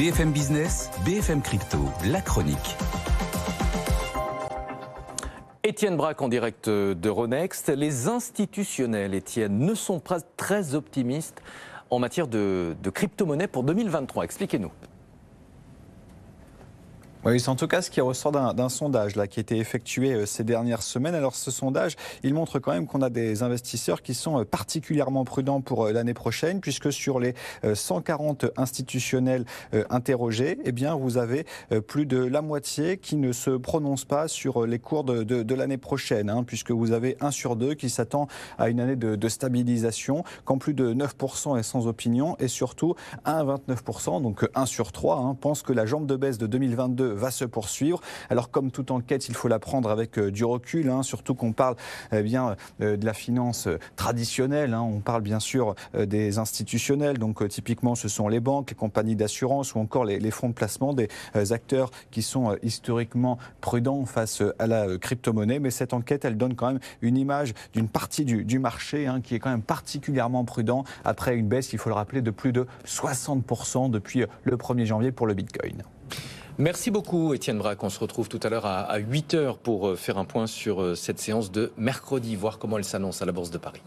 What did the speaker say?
BFM Business, BFM Crypto, la chronique. Étienne Braque en direct de Ronext. Les institutionnels, Étienne, ne sont pas très optimistes en matière de, de crypto-monnaie pour 2023. Expliquez-nous. Oui, c'est en tout cas ce qui ressort d'un sondage là, qui a été effectué euh, ces dernières semaines. Alors ce sondage, il montre quand même qu'on a des investisseurs qui sont euh, particulièrement prudents pour euh, l'année prochaine, puisque sur les 140 institutionnels interrogés, eh bien, vous avez plus de la moitié qui ne se prononcent pas sur les cours de, l'année prochaine, hein, puisque vous avez un sur deux qui s'attend à une année de, de stabilisation, quand plus de 9% est sans opinion, et surtout 1,29%, donc 1 sur 3, hein, pense que la jambe de baisse de 2022 va se poursuivre. Alors comme toute enquête, il faut la prendre avec euh, du recul, hein, surtout qu'on parle eh bien euh, de la finance euh, traditionnelle. Hein. on parle bien sûr des institutionnels, donc typiquement ce sont les banques, les compagnies d'assurance ou encore les, fonds de placement, des acteurs qui sont historiquement prudents face à la crypto-monnaie. Mais cette enquête, elle donne quand même une image d'une partie du, marché hein, qui est quand même particulièrement prudent après une baisse, il faut le rappeler, de plus de 60% depuis le 1er janvier pour le Bitcoin. Merci beaucoup Étienne Braque. On se retrouve tout à l'heure à 8h pour euh, faire un point sur euh, cette séance de mercredi, voir comment elle s'annonce à la Bourse de Paris.